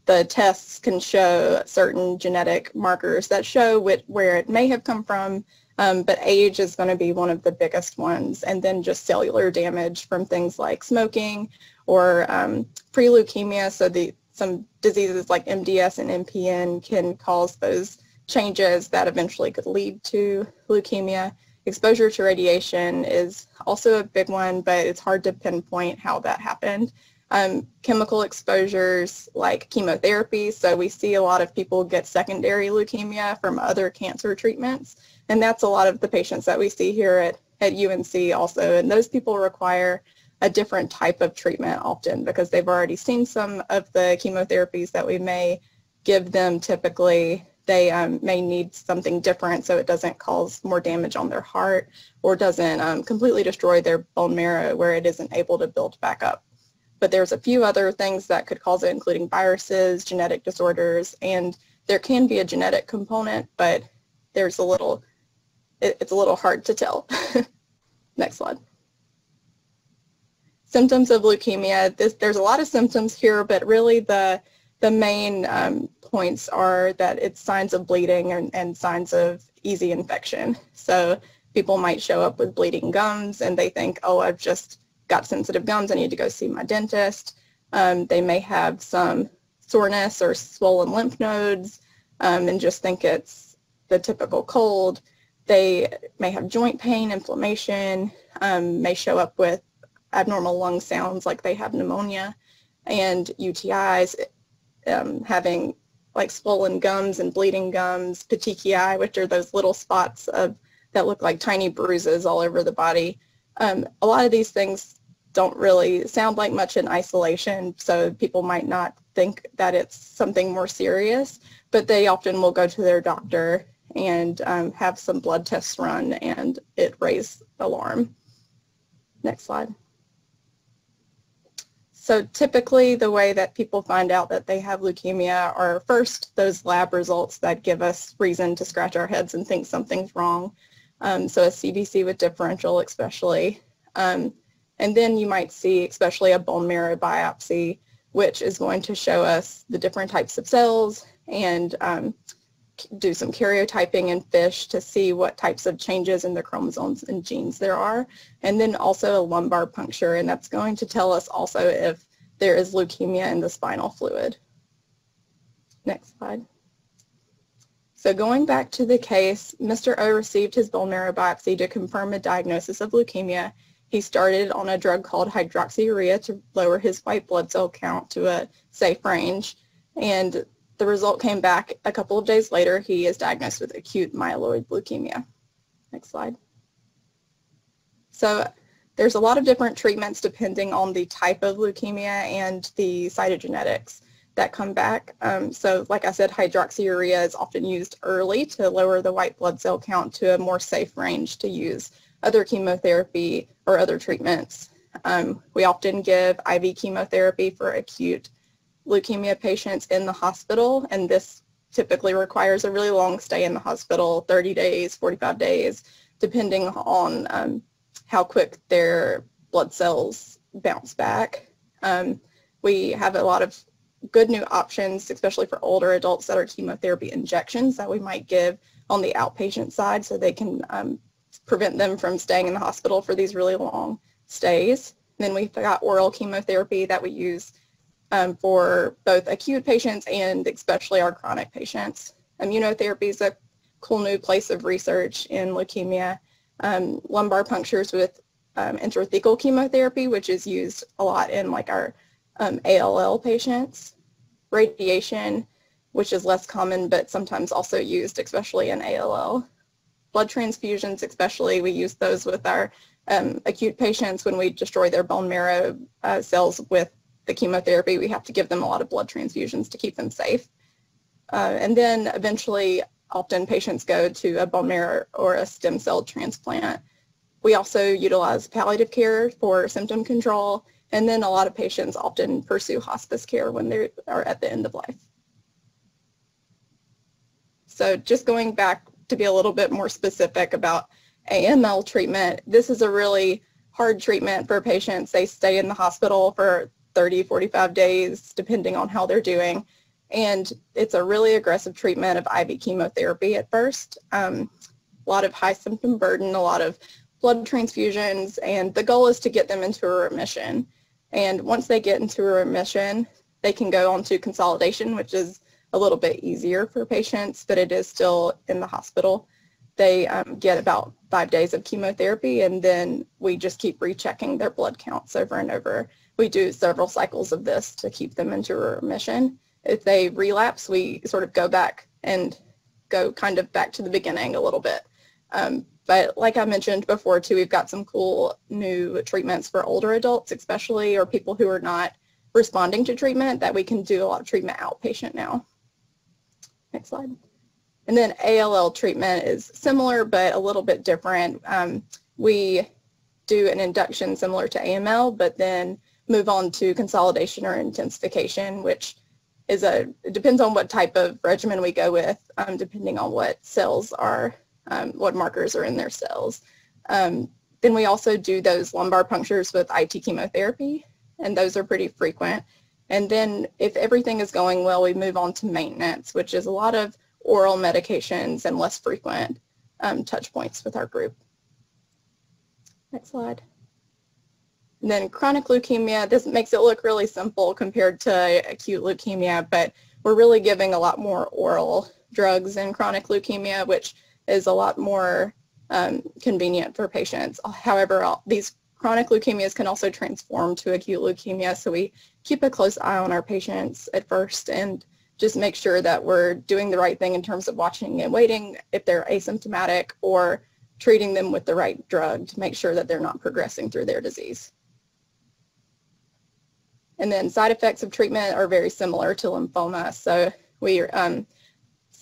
the tests can show certain genetic markers that show where it may have come from, um, but age is going to be one of the biggest ones, and then just cellular damage from things like smoking or um, pre-leukemia. So the some diseases like MDS and MPN can cause those changes that eventually could lead to leukemia. Exposure to radiation is also a big one, but it's hard to pinpoint how that happened. Um, chemical exposures like chemotherapy, so we see a lot of people get secondary leukemia from other cancer treatments, and that's a lot of the patients that we see here at, at UNC also, and those people require a different type of treatment often because they've already seen some of the chemotherapies that we may give them. Typically they um, may need something different so it doesn't cause more damage on their heart or doesn't um, completely destroy their bone marrow where it isn't able to build back up. But there's a few other things that could cause it, including viruses, genetic disorders, and there can be a genetic component, but there's a little, it, it's a little hard to tell. Next slide. Symptoms of leukemia. This, there's a lot of symptoms here, but really the the main um, points are that it's signs of bleeding and, and signs of easy infection. So people might show up with bleeding gums and they think, oh, I've just got sensitive gums. I need to go see my dentist. Um, they may have some soreness or swollen lymph nodes um, and just think it's the typical cold. They may have joint pain, inflammation, um, may show up with abnormal lung sounds like they have pneumonia and UTIs um, having like swollen gums and bleeding gums, petechiae, which are those little spots of that look like tiny bruises all over the body. Um, a lot of these things don't really sound like much in isolation, so people might not think that it's something more serious, but they often will go to their doctor and um, have some blood tests run and it raise alarm. Next slide. So typically the way that people find out that they have leukemia are first those lab results that give us reason to scratch our heads and think something's wrong. Um, so a CBC with differential especially. Um, and then you might see especially a bone marrow biopsy, which is going to show us the different types of cells and um, do some karyotyping in FISH to see what types of changes in the chromosomes and genes there are. And then also a lumbar puncture, and that's going to tell us also if there is leukemia in the spinal fluid. Next slide. So going back to the case, Mr. O received his bone marrow biopsy to confirm a diagnosis of leukemia. He started on a drug called hydroxyurea to lower his white blood cell count to a safe range. And the result came back a couple of days later. He is diagnosed with acute myeloid leukemia. Next slide. So there's a lot of different treatments depending on the type of leukemia and the cytogenetics that come back. Um, so like I said, hydroxyurea is often used early to lower the white blood cell count to a more safe range to use other chemotherapy or other treatments. Um, we often give IV chemotherapy for acute leukemia patients in the hospital, and this typically requires a really long stay in the hospital, 30 days, 45 days, depending on um, how quick their blood cells bounce back. Um, we have a lot of good new options, especially for older adults that are chemotherapy injections that we might give on the outpatient side so they can um, prevent them from staying in the hospital for these really long stays. And then we've got oral chemotherapy that we use um, for both acute patients and especially our chronic patients. Immunotherapy is a cool new place of research in leukemia. Um, lumbar punctures with um, intrathecal chemotherapy, which is used a lot in like our um, ALL patients. Radiation, which is less common but sometimes also used, especially in ALL. Blood transfusions, especially, we use those with our um, acute patients when we destroy their bone marrow uh, cells with the chemotherapy, we have to give them a lot of blood transfusions to keep them safe. Uh, and then eventually, often patients go to a bone marrow or a stem cell transplant. We also utilize palliative care for symptom control, and then a lot of patients often pursue hospice care when they are at the end of life. So just going back to be a little bit more specific about AML treatment, this is a really hard treatment for patients. They stay in the hospital for 30, 45 days, depending on how they're doing. And it's a really aggressive treatment of IV chemotherapy at first. Um, a lot of high symptom burden, a lot of blood transfusions, and the goal is to get them into a remission. And once they get into remission, they can go on to consolidation, which is a little bit easier for patients, but it is still in the hospital. They um, get about five days of chemotherapy, and then we just keep rechecking their blood counts over and over. We do several cycles of this to keep them into remission. If they relapse, we sort of go back and go kind of back to the beginning a little bit. Um, but like I mentioned before too, we've got some cool new treatments for older adults especially or people who are not responding to treatment that we can do a lot of treatment outpatient now. Next slide. And then ALL treatment is similar but a little bit different. Um, we do an induction similar to AML, but then move on to consolidation or intensification, which is a, depends on what type of regimen we go with, um, depending on what cells are, um, what markers are in their cells. Um, then we also do those lumbar punctures with IT chemotherapy, and those are pretty frequent. And then if everything is going well, we move on to maintenance, which is a lot of oral medications and less frequent um, touch points with our group. Next slide. And then chronic leukemia, this makes it look really simple compared to acute leukemia, but we're really giving a lot more oral drugs in chronic leukemia, which is a lot more um, convenient for patients. However, all, these chronic leukemias can also transform to acute leukemia, so we keep a close eye on our patients at first and just make sure that we're doing the right thing in terms of watching and waiting if they're asymptomatic or treating them with the right drug to make sure that they're not progressing through their disease. And then side effects of treatment are very similar to lymphoma. So we um,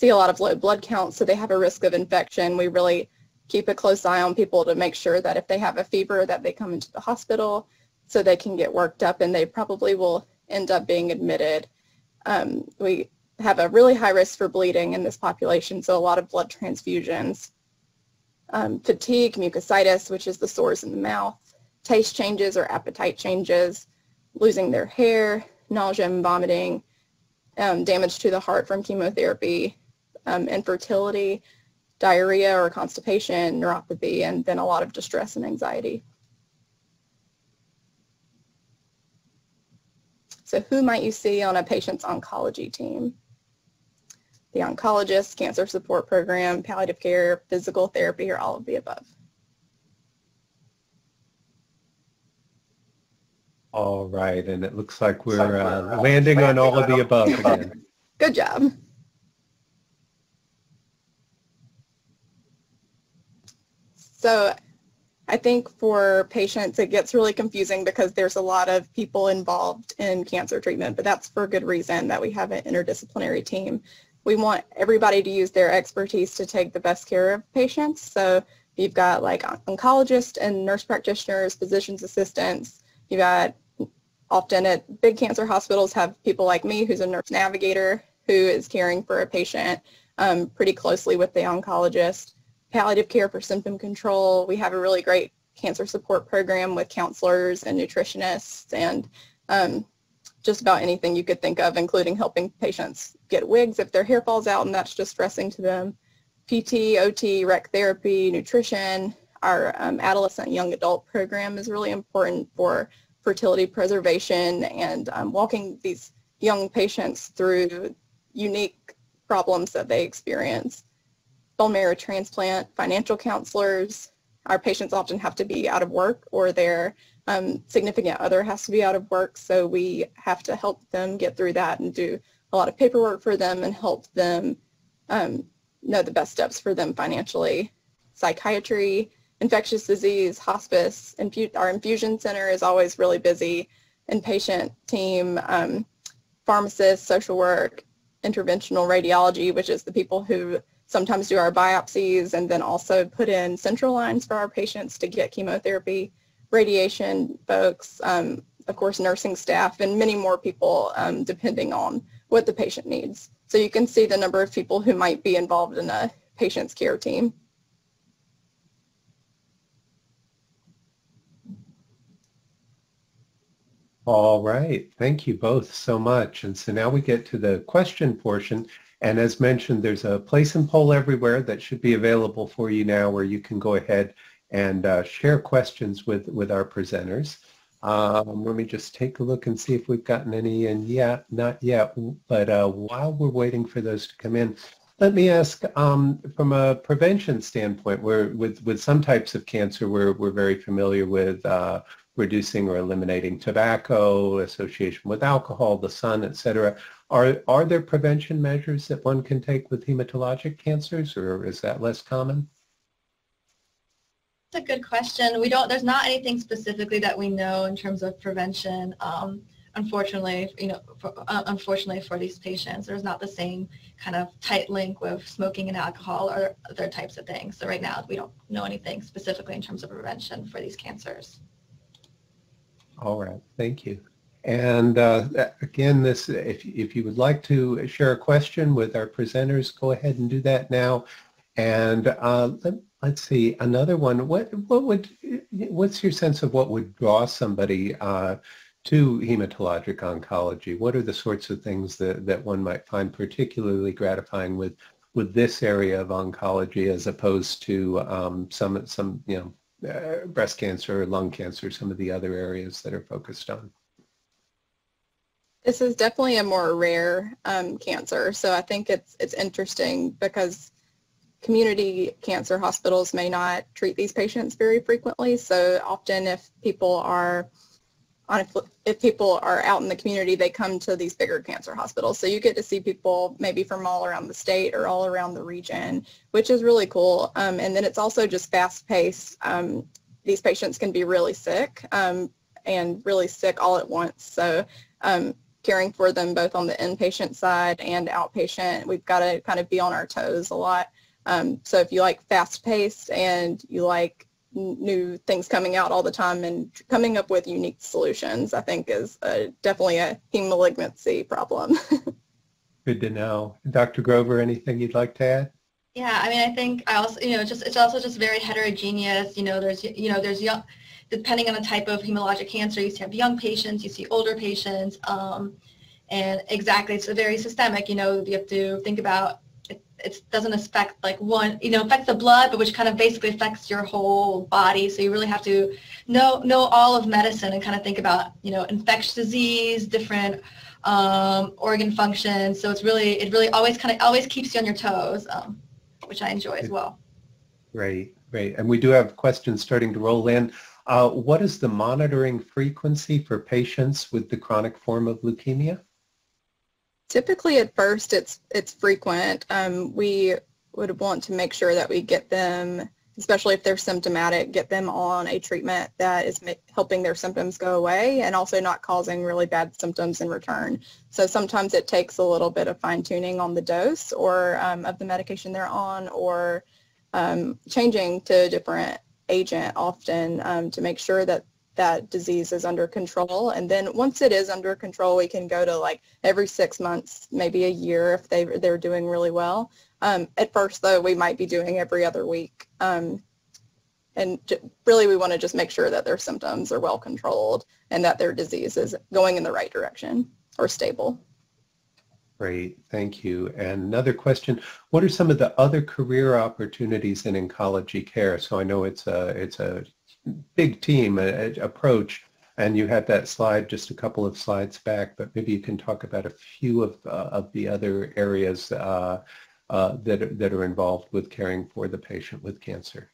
see a lot of low blood counts, so they have a risk of infection. We really keep a close eye on people to make sure that if they have a fever that they come into the hospital so they can get worked up and they probably will end up being admitted. Um, we have a really high risk for bleeding in this population, so a lot of blood transfusions. Um, fatigue, mucositis, which is the sores in the mouth, taste changes or appetite changes, losing their hair, nausea and vomiting, um, damage to the heart from chemotherapy, um, infertility, diarrhea or constipation, neuropathy, and then a lot of distress and anxiety. So who might you see on a patient's oncology team? The oncologist, cancer support program, palliative care, physical therapy, or all of the above. All right, and it looks like we're uh, landing on all of the above again. Good job. So I think for patients it gets really confusing because there's a lot of people involved in cancer treatment, but that's for a good reason that we have an interdisciplinary team. We want everybody to use their expertise to take the best care of patients. So you've got like oncologists and nurse practitioners, physician's assistants. You've got often at big cancer hospitals have people like me who's a nurse navigator who is caring for a patient um, pretty closely with the oncologist palliative care for symptom control. We have a really great cancer support program with counselors and nutritionists and um, just about anything you could think of, including helping patients get wigs if their hair falls out and that's just stressing to them. PT, OT, rec therapy, nutrition. Our um, adolescent young adult program is really important for fertility preservation and um, walking these young patients through unique problems that they experience bone marrow transplant, financial counselors. Our patients often have to be out of work or their um, significant other has to be out of work, so we have to help them get through that and do a lot of paperwork for them and help them um, know the best steps for them financially. Psychiatry, infectious disease, hospice, infu- our infusion center is always really busy, inpatient team, um, pharmacists, social work, interventional radiology, which is the people who sometimes do our biopsies and then also put in central lines for our patients to get chemotherapy, radiation folks, um, of course nursing staff, and many more people um, depending on what the patient needs. So you can see the number of people who might be involved in a patient's care team. All right. Thank you both so much. And so now we get to the question portion. And as mentioned, there's a place and Poll Everywhere that should be available for you now where you can go ahead and uh, share questions with, with our presenters. Um, let me just take a look and see if we've gotten any in yet. Not yet, but uh, while we're waiting for those to come in, let me ask um, from a prevention standpoint, where with, with some types of cancer, we're, we're very familiar with uh, reducing or eliminating tobacco, association with alcohol, the sun, et cetera. Are, are there prevention measures that one can take with hematologic cancers, or is that less common? That's a good question. We don't. There's not anything specifically that we know in terms of prevention. Um, unfortunately, you know, for, uh, unfortunately for these patients, there's not the same kind of tight link with smoking and alcohol or other types of things. So right now, we don't know anything specifically in terms of prevention for these cancers. All right. Thank you. And uh, again, this if if you would like to share a question with our presenters, go ahead and do that now. And uh, let, let's see another one. What what would what's your sense of what would draw somebody uh, to hematologic oncology? What are the sorts of things that that one might find particularly gratifying with with this area of oncology as opposed to um, some some you know uh, breast cancer, lung cancer, some of the other areas that are focused on? This is definitely a more rare um, cancer, so I think it's it's interesting because community cancer hospitals may not treat these patients very frequently. So often if people are on if people are out in the community, they come to these bigger cancer hospitals. So you get to see people maybe from all around the state or all around the region, which is really cool. Um, and then it's also just fast paced. Um, these patients can be really sick um, and really sick all at once. So um, caring for them both on the inpatient side and outpatient, we've got to kind of be on our toes a lot. Um, so if you like fast paced and you like new things coming out all the time and coming up with unique solutions, I think is a, definitely a heme malignancy problem. Good to know. Dr. Grover, anything you'd like to add? Yeah, I mean, I think I also, you know, just it's also just very heterogeneous. You know, there's, you know, there's young, depending on the type of hematologic cancer, you have young patients, you see older patients, um, and exactly, it's a very systemic. You know, you have to think about it doesn't affect like one, you know, affects the blood, but which kind of basically affects your whole body. So you really have to know know all of medicine and kind of think about, you know, infectious disease, different um, organ functions. So it's really, it really always kind of always keeps you on your toes, um, which I enjoy as well. Great, great. And we do have questions starting to roll in. Uh, what is the monitoring frequency for patients with the chronic form of leukemia? Typically at first it's it's frequent. Um, we would want to make sure that we get them, especially if they're symptomatic, get them on a treatment that is helping their symptoms go away and also not causing really bad symptoms in return. So sometimes it takes a little bit of fine tuning on the dose or um, of the medication they're on or um, changing to a different agent often um, to make sure that that disease is under control. And then once it is under control, we can go to like every six months, maybe a year if they, they're doing really well. Um, at first, though, we might be doing every other week. Um, and really, we want to just make sure that their symptoms are well controlled and that their disease is going in the right direction or stable. Great, thank you. And another question, what are some of the other career opportunities in oncology care? So I know it's a, it's a big team approach. And you had that slide just a couple of slides back, but maybe you can talk about a few of, uh, of the other areas uh, uh, that, that are involved with caring for the patient with cancer.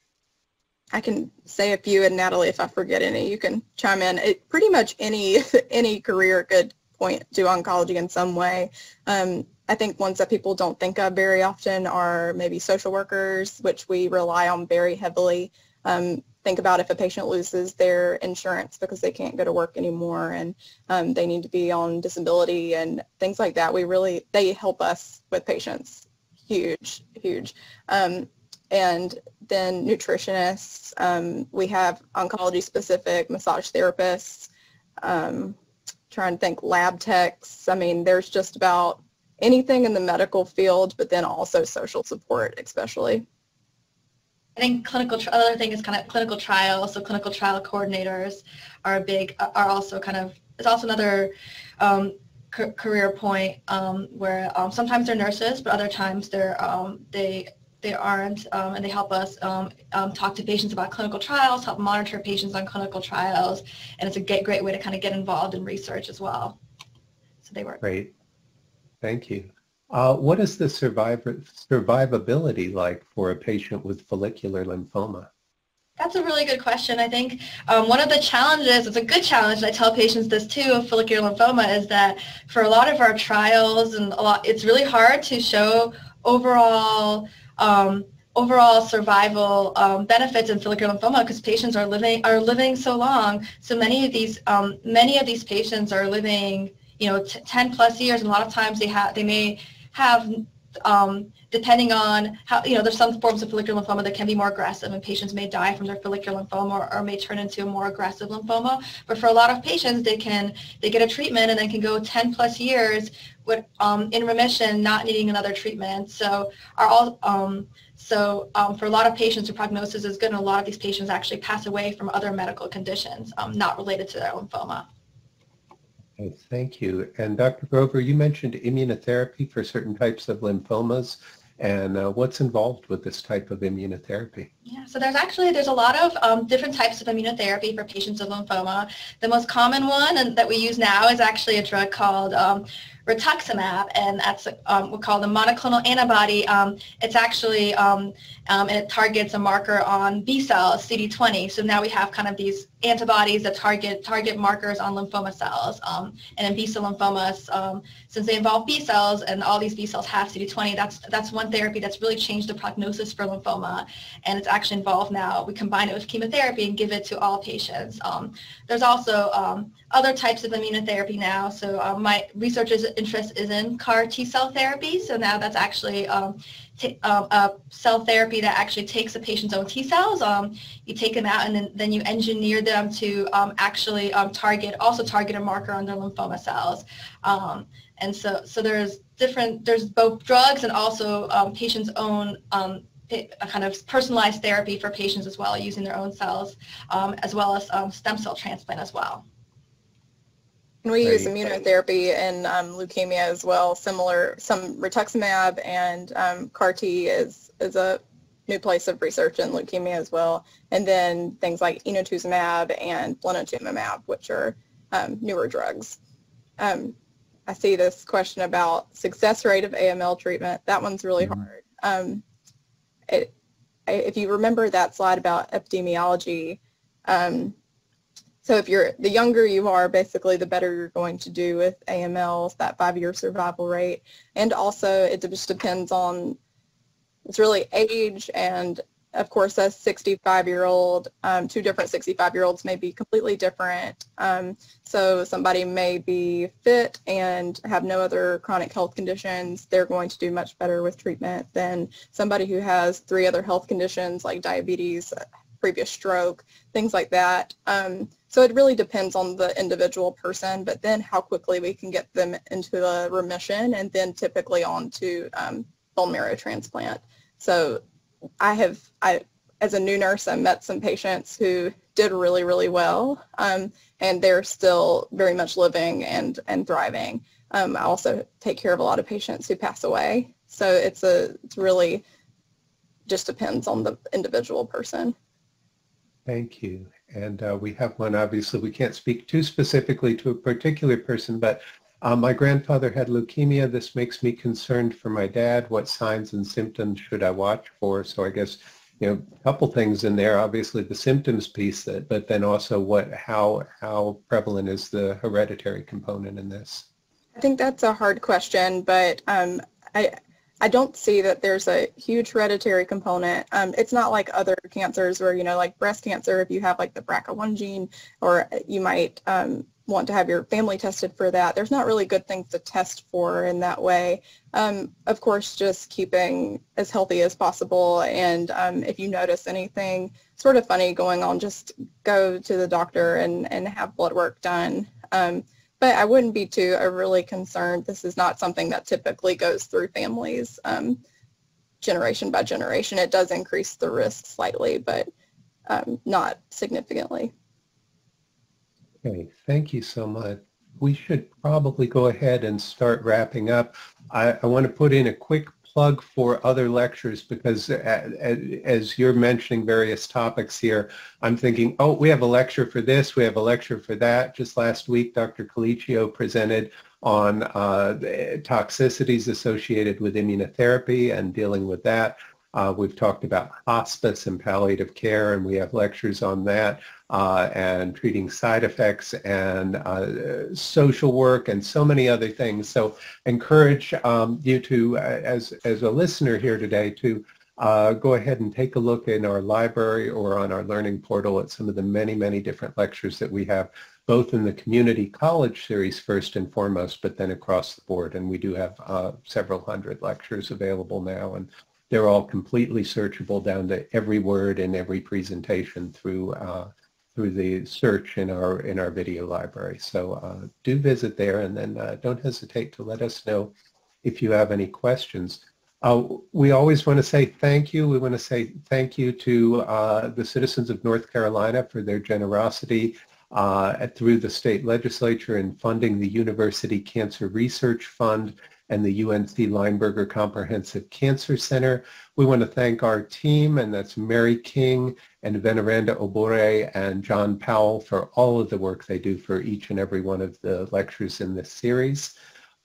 I can say a few, and Natalie, if I forget any, you can chime in. It, pretty much any any career could point to oncology in some way. Um, I think ones that people don't think of very often are maybe social workers, which we rely on very heavily. Um, think about if a patient loses their insurance because they can't go to work anymore and um, they need to be on disability and things like that. We really, they help us with patients. Huge, huge. Um, and then nutritionists. Um, we have oncology specific massage therapists. Um, trying to think lab techs. I mean, there's just about anything in the medical field, but then also social support especially. I think clinical, other thing is kind of clinical trials. So clinical trial coordinators are a big, are also kind of is also another um, career point um, where um, sometimes they're nurses, but other times they're um, they they aren't, um, and they help us um, talk to patients about clinical trials, help monitor patients on clinical trials, and it's a great, great way to kind of get involved in research as well. So they work. Great. Thank you. Uh, what is the survivability like for a patient with follicular lymphoma? That's a really good question. I think um, one of the challenges, it's a good challenge, and I tell patients this too, of follicular lymphoma, is that for a lot of our trials, and a lot, it's really hard to show overall um, overall survival um, benefits in follicular lymphoma because patients are living are living so long. So many of these um, many of these patients are living, you know, t- 10 plus years, and a lot of times they have they may have um, depending on how, you know, there's some forms of follicular lymphoma that can be more aggressive and patients may die from their follicular lymphoma or, or, may turn into a more aggressive lymphoma. But for a lot of patients, they can, they get a treatment and then can go 10 plus years with, um, in remission, not needing another treatment. So are all, um, so um, for a lot of patients, the prognosis is good and a lot of these patients actually pass away from other medical conditions um, not related to their lymphoma. Okay, thank you. And Dr. Grover, you mentioned immunotherapy for certain types of lymphomas and uh, what's involved with this type of immunotherapy? Yeah, so there's actually there's a lot of um, different types of immunotherapy for patients with lymphoma. The most common one and that we use now is actually a drug called um, rituximab, and that's um, we call the monoclonal antibody. Um, it's actually um, um, it targets a marker on B cells, CD20. So now we have kind of these antibodies that target target markers on lymphoma cells. Um, and in B-cell lymphomas, um, since they involve B cells and all these B cells have CD20, that's that's one therapy that's really changed the prognosis for lymphoma. And it's actually involved now. We combine it with chemotherapy and give it to all patients. Um, there's also um, other types of immunotherapy now. So uh, my research's interest is in CAR T cell therapy. So now that's actually um, a cell therapy that actually takes a patient's own T cells. Um, you take them out and then, then you engineer them to um, actually um, target, also target a marker on their lymphoma cells. Um, and so, so there's different, there's both drugs and also patients' own a kind of personalized therapy for patients as well, using their own cells, as well as stem cell transplant as well. And we use immunotherapy in um, leukemia as well, similar, some rituximab and um, CAR T is, is a new place of research in leukemia as well. And then things like inotuzumab and blinatumomab, which are um, newer drugs. Um, I see this question about success rate of AML treatment. That one's really mm-hmm. hard. Um, it, if you remember that slide about epidemiology, um, so if you're the younger you are, basically the better you're going to do with AMLs, that five-year survival rate. And also it just depends on, it's really age and of course a 65-year-old, um, two different 65-year-olds may be completely different. Um, so somebody may be fit and have no other chronic health conditions. They're going to do much better with treatment than somebody who has three other health conditions like diabetes, previous stroke, things like that. Um, so it really depends on the individual person, but then how quickly we can get them into a remission and then typically on to um, bone marrow transplant. So I have, I, as a new nurse, I met some patients who did really, really well, um, and they're still very much living and, and thriving. Um, I also take care of a lot of patients who pass away. So it's a, it's really just depends on the individual person. Thank you. And uh, we have one, obviously, we can't speak too specifically to a particular person, but uh, my grandfather had leukemia. This makes me concerned for my dad. What signs and symptoms should I watch for? So I guess, you know, a couple things in there. Obviously, the symptoms piece, that, but then also what, how, how prevalent is the hereditary component in this? I think that's a hard question, but um, I, I don't see that there's a huge hereditary component. Um, it's not like other cancers where, you know, like breast cancer, if you have like the BRCA1 gene, or you might um, want to have your family tested for that. There's not really good things to test for in that way. Um, of course, just keeping as healthy as possible. And um, if you notice anything sort of funny going on, just go to the doctor and, and have blood work done. Um, but I wouldn't be too overly concerned. This is not something that typically goes through families um, generation by generation. It does increase the risk slightly, but um, not significantly. Okay, thank you so much. we should probably go ahead and start wrapping up. I, I want to put in a quick plug for other lectures because as you're mentioning various topics here, I'm thinking, oh, we have a lecture for this, we have a lecture for that. Just last week, Dr. Collichio presented on uh, toxicities associated with immunotherapy and dealing with that. Uh, we've talked about hospice and palliative care, and we have lectures on that uh, and treating side effects and uh, social work and so many other things. So encourage um, you to, uh, as, as a listener here today, to uh, go ahead and take a look in our library or on our learning portal at some of the many, many different lectures that we have, both in the community college series first and foremost, but then across the board. And we do have uh, several hundred lectures available now. And they're all completely searchable down to every word and every presentation through uh, through the search in our in our video library. So uh, do visit there, and then uh, don't hesitate to let us know if you have any questions. Uh, we always want to say thank you. We want to say thank you to uh, the citizens of North Carolina for their generosity uh, through the state legislature in funding the University Cancer Research Fund and the UNC Lineberger Comprehensive Cancer Center. We want to thank our team, and that's Mary King and Veneranda Obore and John Powell for all of the work they do for each and every one of the lectures in this series.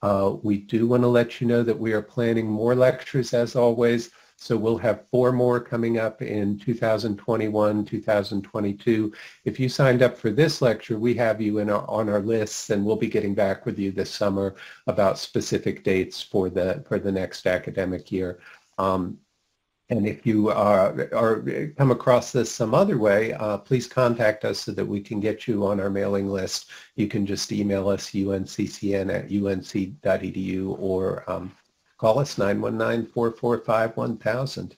Uh, we do want to let you know that we are planning more lectures as always. So we'll have four more coming up in 2021, 2022. If you signed up for this lecture, we have you in our, on our lists and we'll be getting back with you this summer about specific dates for the, for the next academic year. Um, and if you are, are, come across this some other way, uh, please contact us so that we can get you on our mailing list. You can just email us unccn at unc.edu or um, Call us 919-445-1000.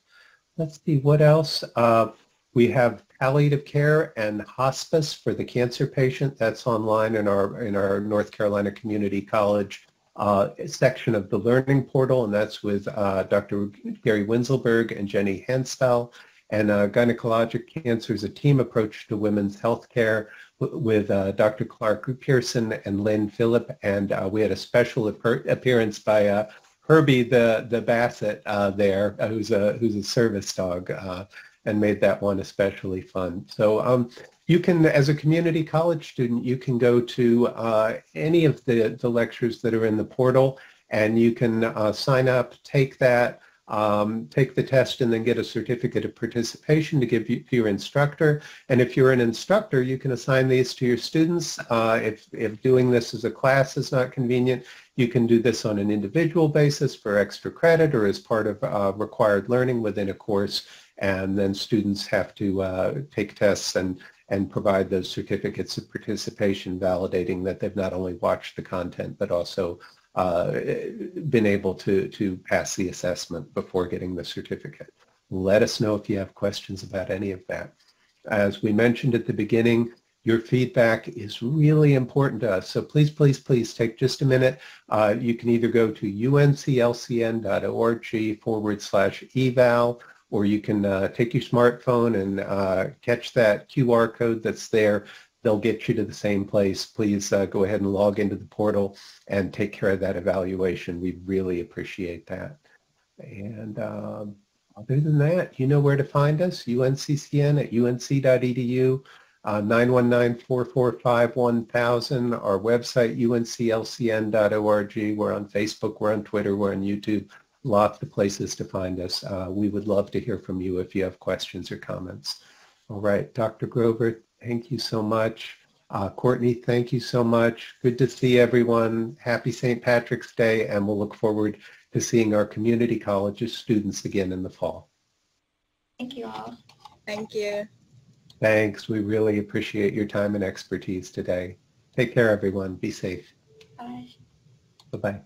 Let's see what else. Uh, we have palliative care and hospice for the cancer patient. That's online in our in our North Carolina Community College uh, section of the Learning Portal, and that's with uh, Dr. Gary Winzelberg and Jenny Henspel. And uh, gynecologic cancer is a team approach to women's health care with uh, Dr. Clark Pearson and Lynn Phillip. And uh, we had a special appearance by uh, Herbie the the Basset uh, there, uh, who's a who's a service dog, uh, and made that one especially fun. So um, you can, as a community college student, you can go to uh, any of the the lectures that are in the portal, and you can uh, sign up, take that, um, take the test, and then get a certificate of participation to give you, to your instructor. And if you're an instructor, you can assign these to your students. Uh, if if doing this as a class is not convenient, you can do this on an individual basis for extra credit or as part of uh, required learning within a course. And then students have to uh, take tests and, and provide those certificates of participation validating that they've not only watched the content but also uh, been able to, to pass the assessment before getting the certificate. Let us know if you have questions about any of that. As we mentioned at the beginning, your feedback is really important to us. So please, please, please take just a minute. Uh, you can either go to unclcn.org forward slash eval, or you can uh, take your smartphone and uh, catch that QR code that's there. They'll get you to the same place. Please uh, go ahead and log into the portal and take care of that evaluation. We really appreciate that. And um, other than that, you know where to find us, unccn at unc.edu uh, 919-445-1000, our website, unclcn.org. We're on Facebook, we're on Twitter, we're on YouTube. Lots of places to find us. Uh, we would love to hear from you if you have questions or comments. All right, Dr. Grover, thank you so much. Uh, Courtney, thank you so much. Good to see everyone. Happy St. Patrick's Day, and we'll look forward to seeing our community colleges students again in the fall. Thank you all. Thank you. Thanks. We really appreciate your time and expertise today. Take care, everyone. Be safe. Bye. Bye-bye.